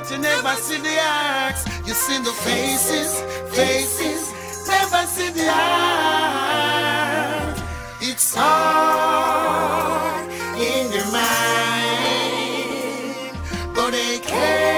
but you never see the acts. You see the faces, faces, never see the heart. It's hard in your mind, but they can't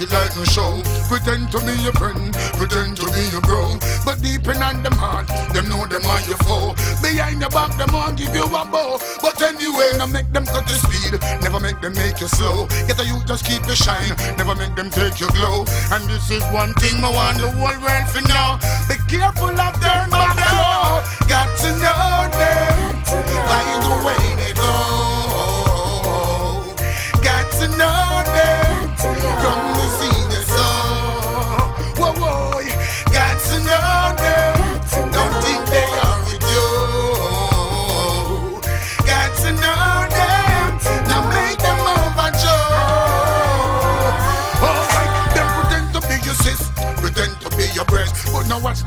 make like no show. Pretend to be your friend, pretend to be your bro. But deep in on them heart, them know them are your foe. Behind your back, them won't give you a bow. But anyway, now make them cut the speed, never make them make you slow. Get a you just keep your shine, never make them take your glow. And this is one thing I want the whole world to know. Be careful of back door. Got to know them by the way they go.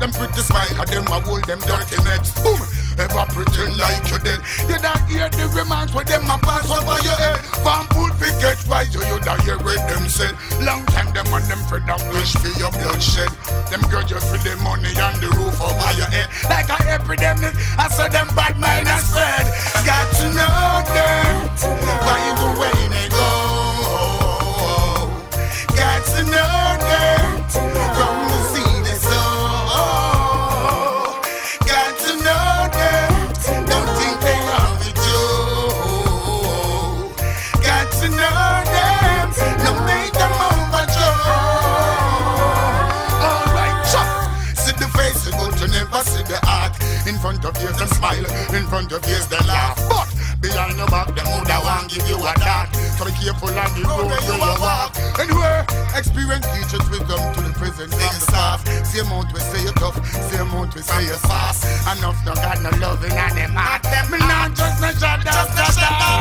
Them pretty smile, cause them a hold them dirty necks. Boom! Ever pretend like you dead. You don't hear the remarks where them a pass over your head. From pool fi get wise, you you don't hear what them said. Long time them on them for that wish for your bloodshed. Them grudge you for the money on the roof over your head. Like a epidemic, I saw them In front of you, they laugh. But behind your back, them would want give you a dart. So be careful on the road where you walk. Anyway, teachers wisdom to the present from the past. Same amount we say you tough, same amount we say you fast. Enough no got no loving and them heart. Me not just no shut up, shut up.